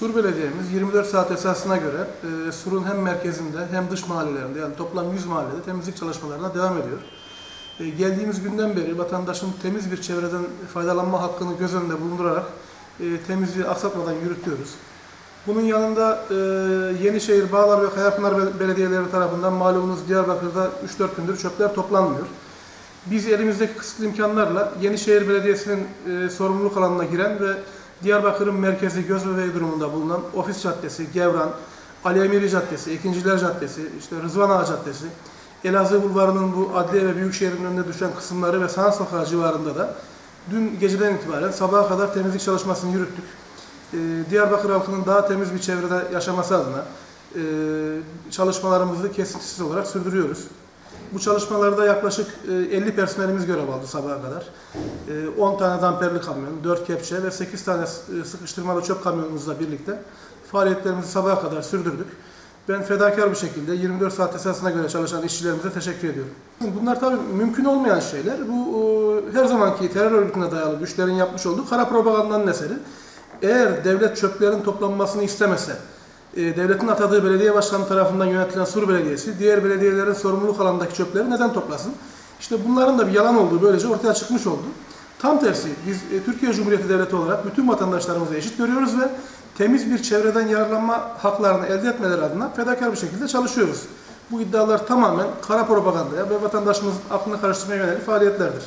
Sur Belediye'miz 24 saat esasına göre e, Sur'un hem merkezinde hem dış mahallelerinde yani toplam 100 mahallede temizlik çalışmalarına devam ediyor. E, geldiğimiz günden beri vatandaşın temiz bir çevreden faydalanma hakkını göz önünde bulundurarak e, temizliği aksatmadan yürütüyoruz. Bunun yanında e, Yenişehir, Bağlar ve Kayapınar Bel- belediyeleri tarafından malumunuz Diyarbakır'da 3-4 gündür çöpler toplanmıyor. Biz elimizdeki kısıtlı imkanlarla Yenişehir Belediyesi'nin e, sorumluluk alanına giren ve Diyarbakır'ın merkezi Gözbebeği durumunda bulunan Ofis Caddesi, Gevran, Ali Emiri Caddesi, Ekinciler Caddesi, işte Rızvan Ağa Caddesi, Elazığ Bulvarı'nın bu adliye ve büyükşehirin önüne düşen kısımları ve Sanat Sokağı civarında da dün geceden itibaren sabaha kadar temizlik çalışmasını yürüttük. Ee, Diyarbakır halkının daha temiz bir çevrede yaşaması adına e, çalışmalarımızı kesintisiz olarak sürdürüyoruz. Bu çalışmalarda yaklaşık e, 50 personelimiz görev aldı sabaha kadar. E, 10 tane damperli kamyon, 4 kepçe ve 8 tane e, sıkıştırmalı çöp kamyonumuzla birlikte faaliyetlerimizi sabaha kadar sürdürdük. Ben fedakar bir şekilde 24 saat esasına göre çalışan işçilerimize teşekkür ediyorum. Bunlar tabii mümkün olmayan şeyler. Bu e, her zamanki terör örgütüne dayalı güçlerin yapmış olduğu kara propagandanın eseri. Eğer devlet çöplerin toplanmasını istemese, e, devletin atadığı belediye başkanı tarafından yönetilen Sur Belediyesi, diğer belediyelerin sorumluluk alanındaki çöpleri neden toplasın? İşte bunların da bir yalan olduğu böylece ortaya çıkmış oldu. Tam tersi, biz e, Türkiye Cumhuriyeti Devleti olarak bütün vatandaşlarımızı eşit görüyoruz ve temiz bir çevreden yararlanma haklarını elde etmeleri adına fedakar bir şekilde çalışıyoruz. Bu iddialar tamamen kara propagandaya ve vatandaşımızın aklını karıştırmaya yönelik faaliyetlerdir.